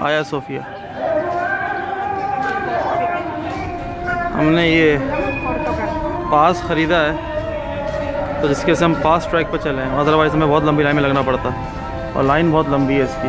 आया सोफिया। हमने ये पास ख़रीदा है तो जिसके से हम पास ट्रैक पर चले हैं। अदरवाइज़ हमें बहुत लंबी लाइन में लगना पड़ता। और लाइन बहुत लंबी है इसकी।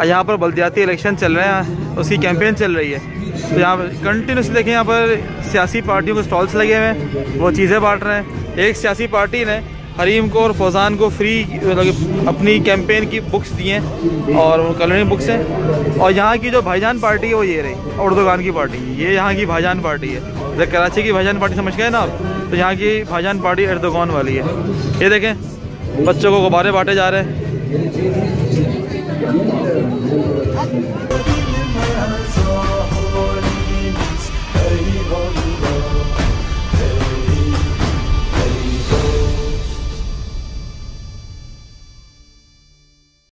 यहाँ पर बल्दियाती इलेक्शन चल रहे हैं। उसकी कैंपेन चल रही है। तो यहाँ पर कंटिन्यूसली देखें, यहाँ पर सियासी पार्टियों के स्टॉल्स लगे हुए हैं। वो चीज़ें बांट रहे हैं। एक सियासी पार्टी ने हरीम को और फौजान को फ्री मतलब अपनी कैंपेन की बुक्स दी हैं और वो कलरिंग बुक्स हैं। और यहाँ की जो भाईजान पार्टी है, वो ये रही, उर्दूगान की पार्टी। ये यहाँ की भाईजान पार्टी है। जब कराची की भाईजान पार्टी समझ गए ना आप? तो यहाँ की भाईजान पार्टी एर्दोगान वाली है। ये देखें बच्चों को गुब्बारे बांटे जा रहे हैं।